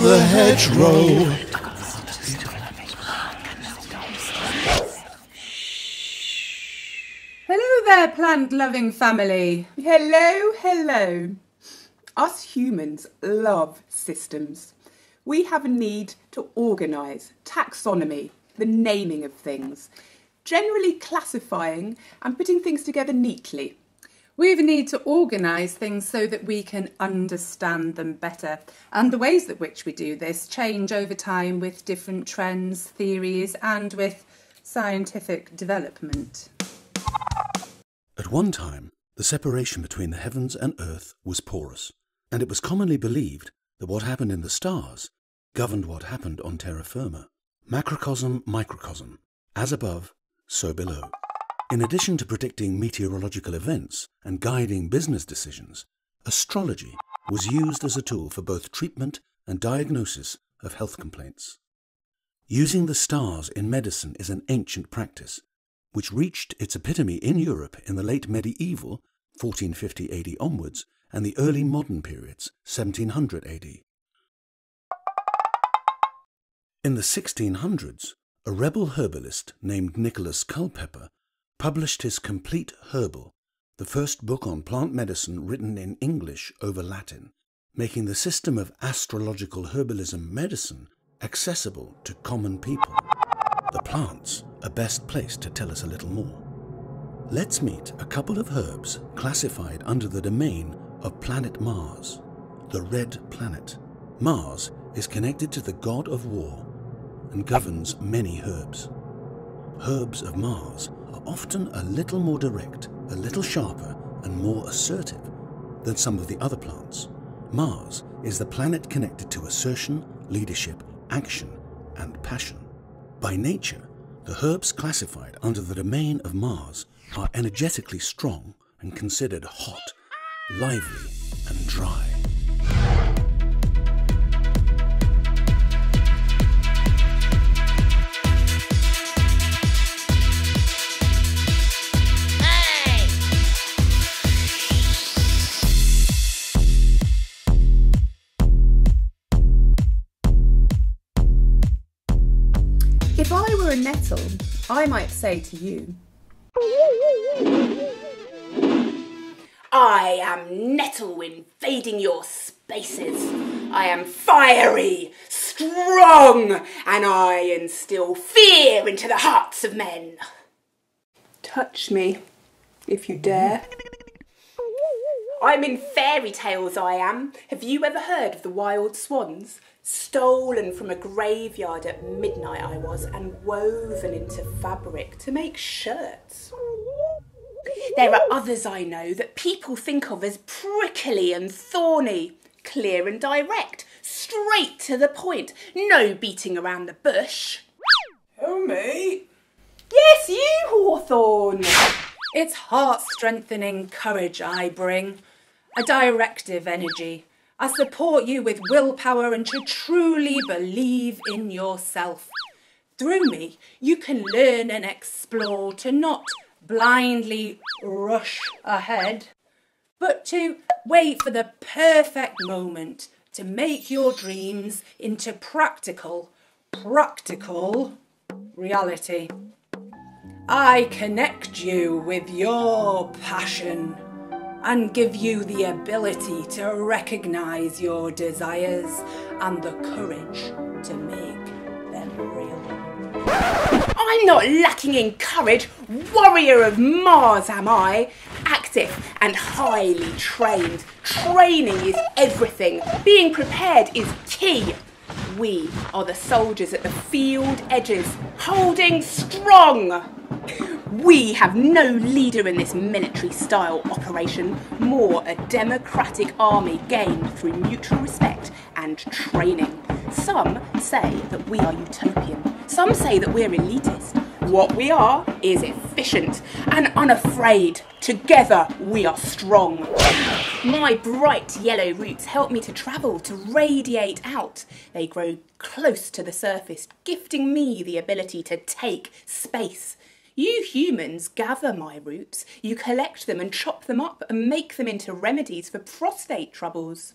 the hedgerow. Hello there, plant loving family. Hello, hello. Us humans love systems. We have a need to organise, taxonomy, the naming of things, generally classifying and putting things together neatly. We need to organise things so that we can understand them better. And the ways that which we do this change over time with different trends, theories, and with scientific development. At one time, the separation between the heavens and earth was porous, and it was commonly believed that what happened in the stars governed what happened on terra firma. Macrocosm, microcosm, as above, so below. In addition to predicting meteorological events and guiding business decisions, astrology was used as a tool for both treatment and diagnosis of health complaints. Using the stars in medicine is an ancient practice which reached its epitome in Europe in the late medieval 1450 AD onwards and the early modern periods 1700 AD. In the 1600s, a rebel herbalist named Nicholas Culpeper published his Complete Herbal, the first book on plant medicine written in English over Latin, making the system of astrological herbalism medicine accessible to common people. The plants are best placed to tell us a little more. Let's meet a couple of herbs classified under the domain of planet Mars, the red planet. Mars is connected to the god of war and governs many herbs. Herbs of Mars are often a little more direct, a little sharper, and more assertive than some of the other plants. Mars is the planet connected to assertion, leadership, action, and passion. By nature, the herbs classified under the domain of Mars are energetically strong and considered hot, lively, and dry. If I were a nettle, I might say to you, I am nettle invading your spaces. I am fiery, strong, and I instill fear into the hearts of men. Touch me, if you dare. I'm in fairy tales, I am. Have you ever heard of the wild swans? Stolen from a graveyard at midnight, I was, and woven into fabric to make shirts. There are others I know that people think of as prickly and thorny, clear and direct, straight to the point, no beating around the bush. Oh, me? Yes, you, Hawthorn. It's heart strengthening courage I bring, a directive energy. I support you with willpower and to truly believe in yourself. Through me, you can learn and explore to not blindly rush ahead, but to wait for the perfect moment to make your dreams into practical, practical reality. I connect you with your passion and give you the ability to recognize your desires and the courage to make them real. I'm not lacking in courage. Warrior of Mars am I. Active and highly trained. Training is everything. Being prepared is key. We are the soldiers at the field edges, holding strong. We have no leader in this military style operation, more a democratic army gained through mutual respect and training. Some say that we are utopian, some say that we're elitist. What we are is efficient and unafraid. Together we are strong. My bright yellow roots help me to travel, to radiate out. They grow close to the surface, gifting me the ability to take space. You humans gather my roots, you collect them and chop them up and make them into remedies for prostate troubles.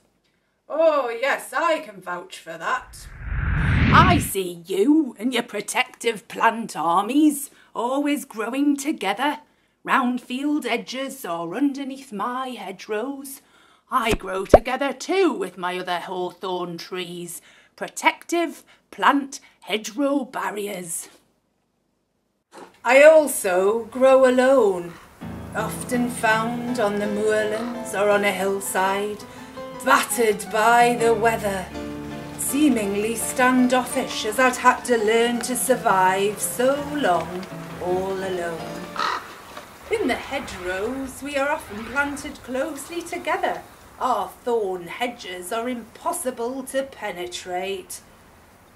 Oh, yes, I can vouch for that. I see you and your protective plant armies always growing together, round field edges or underneath my hedgerows. I grow together too with my other hawthorn trees, protective plant hedgerow barriers. I also grow alone, often found on the moorlands or on a hillside, battered by the weather, seemingly standoffish as I'd had to learn to survive so long all alone. In the hedgerows, we are often planted closely together. Our thorn hedges are impossible to penetrate.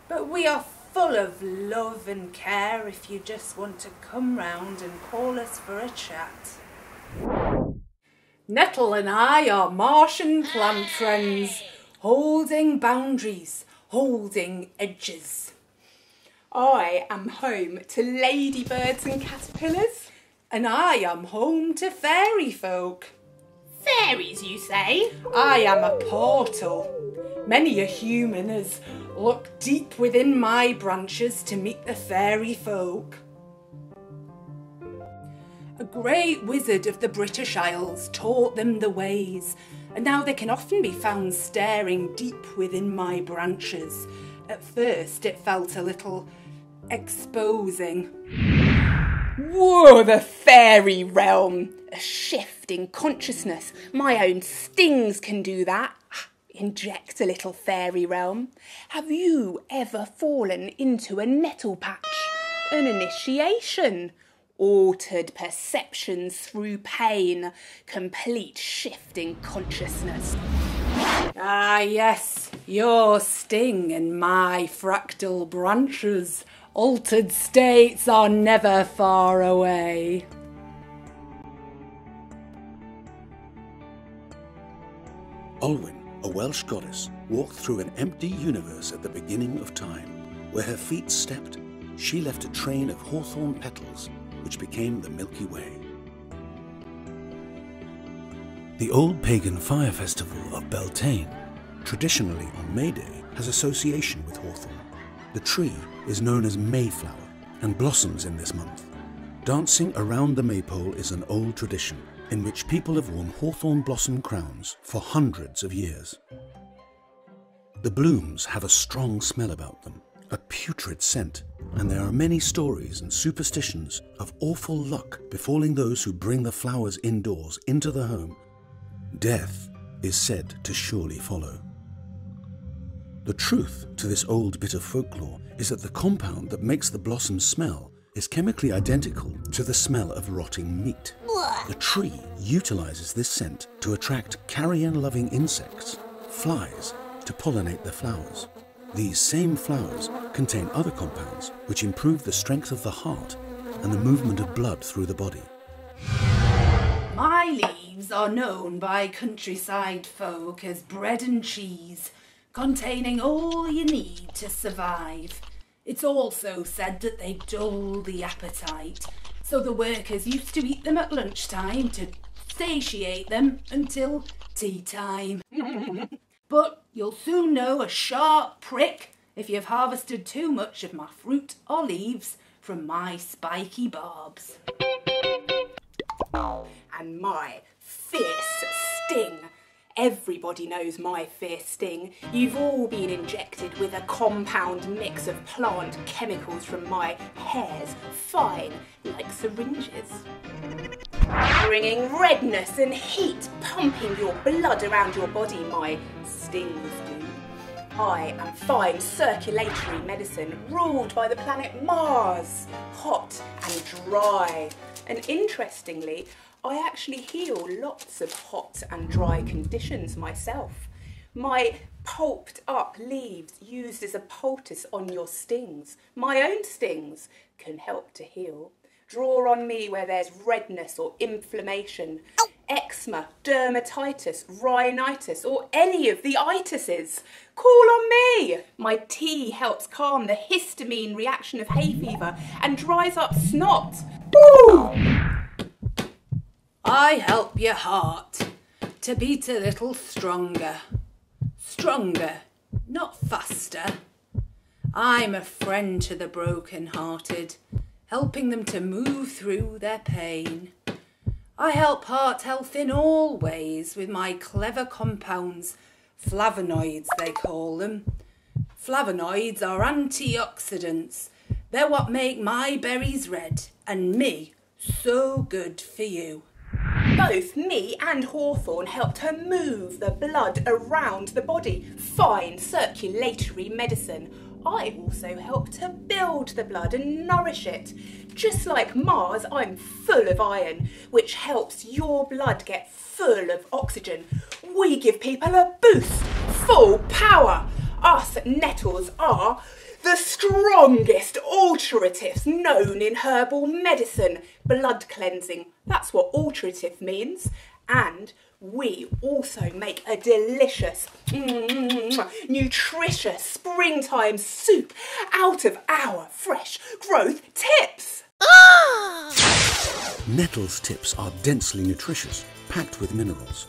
But we are full of love and care if you just want to come round and call us for a chat. Nettle and I are Martian plant friends, holding boundaries, holding edges. I am home to ladybirds and caterpillars. And I am home to fairy folk. Fairies, you say? I am a portal. Many a human has looked deep within my branches to meet the fairy folk. A great wizard of the British Isles taught them the ways, and now they can often be found staring deep within my branches. At first, it felt a little exposing. Whoa, the fairy realm! A shift in consciousness. My own stings can do that. Inject a little fairy realm. Have you ever fallen into a nettle patch? An initiation? Altered perceptions through pain. Complete shift in consciousness. Ah, yes, your sting and my fractal branches. Altered states are never far away. Olwen, a Welsh goddess, walked through an empty universe at the beginning of time. Where her feet stepped, she left a train of hawthorn petals, which became the Milky Way. The old pagan fire festival of Beltane, traditionally on May Day, has association with hawthorn. The tree is known as Mayflower and blossoms in this month. Dancing around the maypole is an old tradition in which people have worn hawthorn blossom crowns for hundreds of years. The blooms have a strong smell about them, a putrid scent, and there are many stories and superstitions of awful luck befalling those who bring the flowers indoors into the home. Death is said to surely follow. The truth to this old bit of folklore is that the compound that makes the blossoms smell is chemically identical to the smell of rotting meat. The tree utilizes this scent to attract carrion loving insects, flies, to pollinate the flowers. These same flowers contain other compounds which improve the strength of the heart and the movement of blood through the body. My leaves are known by countryside folk as bread and cheese, containing all you need to survive. It's also said that they dull the appetite, so the workers used to eat them at lunchtime to satiate them until tea time. but you'll soon know a sharp prick if you've harvested too much of my fruit or leaves from my spiky barbs. And my fierce sting. Everybody knows my fierce sting. You've all been injected with a compound mix of plant chemicals from my hairs, fine like syringes. Bringing redness and heat, pumping your blood around your body, my stings do. I am fine circulatory medicine ruled by the planet Mars, hot and dry. And interestingly, I actually heal lots of hot and dry conditions myself. My pulped up leaves used as a poultice on your stings, my own stings, can help to heal. Draw on me where there's redness or inflammation, eczema, dermatitis, rhinitis, or any of the itises. Call on me! My tea helps calm the histamine reaction of hay fever and dries up snot. Woo! I help your heart to beat a little stronger. stronger, not faster. I'm a friend to the broken-hearted, helping them to move through their pain. I help heart health in all ways with my clever compounds, flavonoids they call them. Flavonoids are antioxidants. They're what make my berries red and me so good for you. Both me and Hawthorn helped her move the blood around the body. Fine circulatory medicine. I also helped her build the blood and nourish it. Just like Mars, I'm full of iron, which helps your blood get full of oxygen. We give people a boost, full power. Us nettles are the strongest alterative known in herbal medicine. Blood cleansing, that's what alterative means. And we also make a delicious, mm, nutritious springtime soup out of our fresh growth tips. Nettle's tips are densely nutritious, packed with minerals.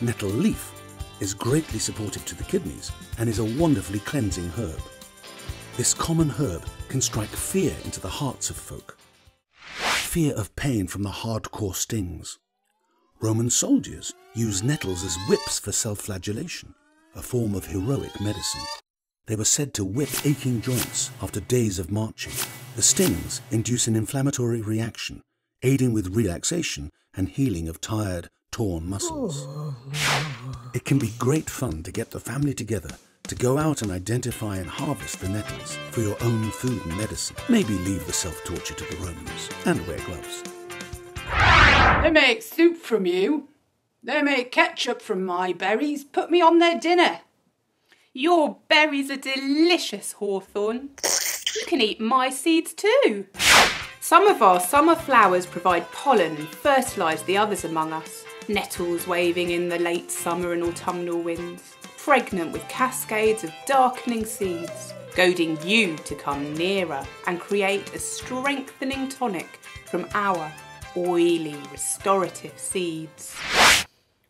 Nettle leaf is greatly supportive to the kidneys and is a wonderfully cleansing herb. This common herb can strike fear into the hearts of folk. Fear of pain from the hardcore stings. Roman soldiers used nettles as whips for self-flagellation, a form of heroic medicine. They were said to whip aching joints after days of marching. The stings induce an inflammatory reaction, aiding with relaxation and healing of tired, torn muscles. It can be great fun to get the family together to go out and identify and harvest the nettles for your own food and medicine. Maybe leave the self-torture to the Romans and wear gloves. They make soup from you. They make ketchup from my berries. Put me on their dinner. Your berries are delicious, Hawthorn. You can eat my seeds too. Some of our summer flowers provide pollen and fertilise the others among us. Nettles waving in the late summer and autumnal winds, pregnant with cascades of darkening seeds, goading you to come nearer and create a strengthening tonic from our oily, restorative seeds.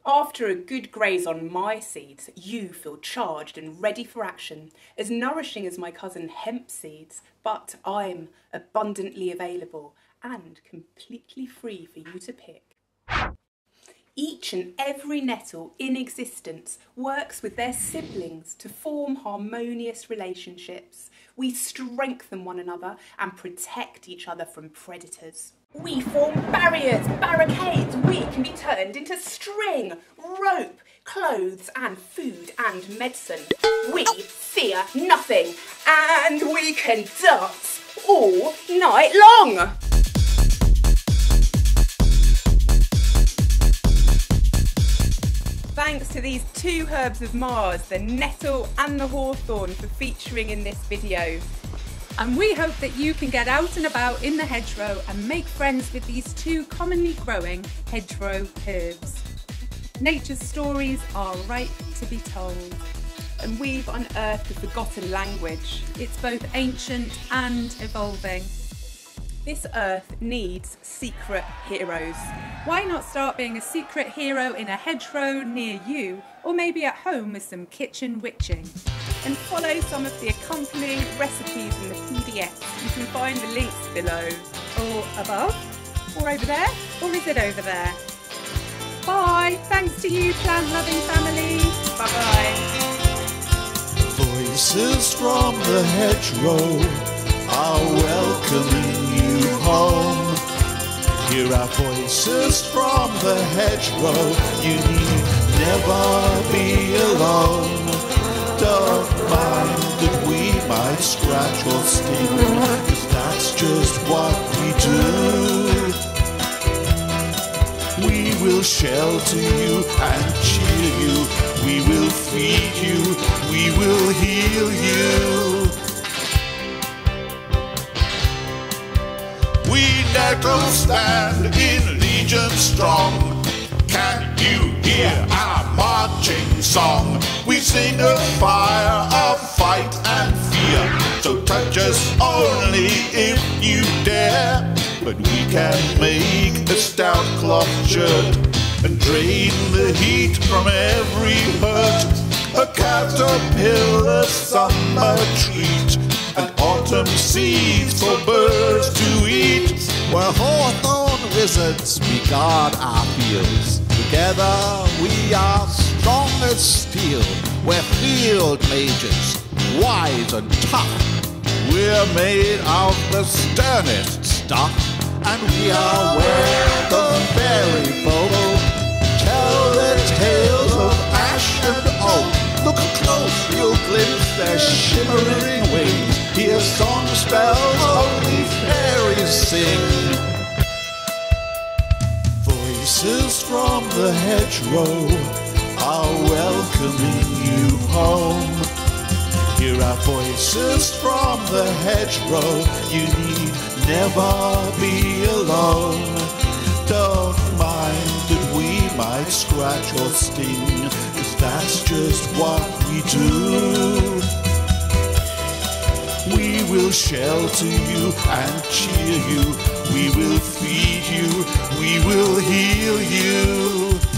After a good graze on my seeds, you feel charged and ready for action, as nourishing as my cousin hemp seeds, but I'm abundantly available and completely free for you to pick. Each and every nettle in existence works with their siblings to form harmonious relationships. We strengthen one another and protect each other from predators. We form barriers, barricades. We can be turned into string, rope, clothes, and food and medicine. We fear nothing, and we can dance all night long. Thanks to these two herbs of Mars, the nettle and the hawthorn, for featuring in this video. And we hope that you can get out and about in the hedgerow and make friends with these two commonly growing hedgerow herbs. Nature's stories are right to be told. And we've unearthed a forgotten language. It's both ancient and evolving. This earth needs secret heroes. Why not start being a secret hero in a hedgerow near you, or maybe at home with some kitchen witching? And follow some of the accompanying recipes in the PDF. You can find the links below. Or above? Or over there? Or is it over there? Bye! Thanks to you, plant loving family. Bye bye. Voices from the hedgerow are welcoming you home. Hear our voices from the hedgerow. You need never be alone. Don't mind that we might scratch or sting, 'cause that's just what we do. We will shelter you and cheer you. We will feed you. We will heal you. We stand in legion strong. Can you hear our marching song? We sing of fire, of fight and fear. So touch us only if you dare. But we can make a stout cloth shirt and drain the heat from every hurt. a caterpillar summer treat, and autumn seeds for birds to eat. We're hawthorn wizards, we guard our fields. Together we are strong as steel. We're field mages, wise and tough. We're made of the sternest stuff, and we are where the fairy folk tell their tales of ash and oak. Look close, you'll glimpse their shimmering wings. Hear song spells only fairies sing. Voices from the hedgerow are welcoming you home. Hear our voices from the hedgerow. You need never be alone. Don't mind that we might scratch or sting, that's just what we do. We will shelter you and cheer you. We will feed you. We will heal you.